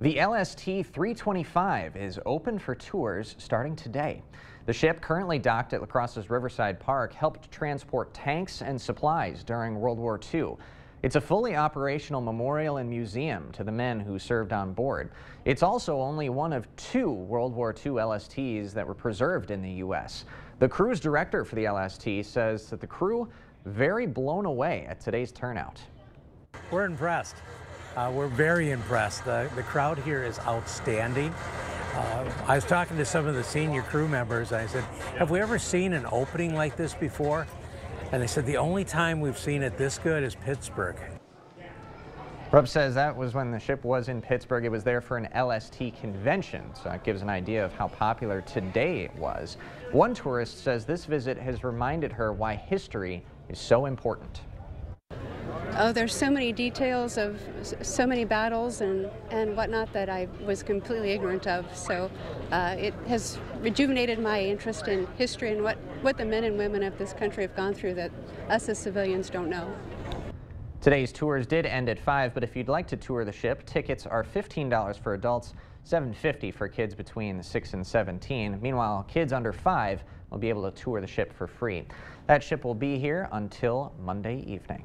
The LST 325 is open for tours starting today. The ship, currently docked at La Crosse's Riverside Park, helped transport tanks and supplies during World War II. It's a fully operational memorial and museum to the men who served on board. It's also only one of two World War II LSTs that were preserved in the U.S. The cruise director for the LST says that the crew very blown away at today's turnout. We're impressed. Uh, we're very impressed. The, the crowd here is outstanding. Uh, I was talking to some of the senior crew members. I said, have we ever seen an opening like this before? And they said, the only time we've seen it this good is Pittsburgh. Rupp says that was when the ship was in Pittsburgh. It was there for an LST convention, so that gives an idea of how popular today it was. One tourist says this visit has reminded her why history is so important. Oh, there's so many details of so many battles and, and whatnot that I was completely ignorant of. So uh, it has rejuvenated my interest in history and what, what the men and women of this country have gone through that us as civilians don't know. Today's tours did end at 5, but if you'd like to tour the ship, tickets are $15 for adults, $7.50 for kids between 6 and 17. Meanwhile, kids under 5 will be able to tour the ship for free. That ship will be here until Monday evening.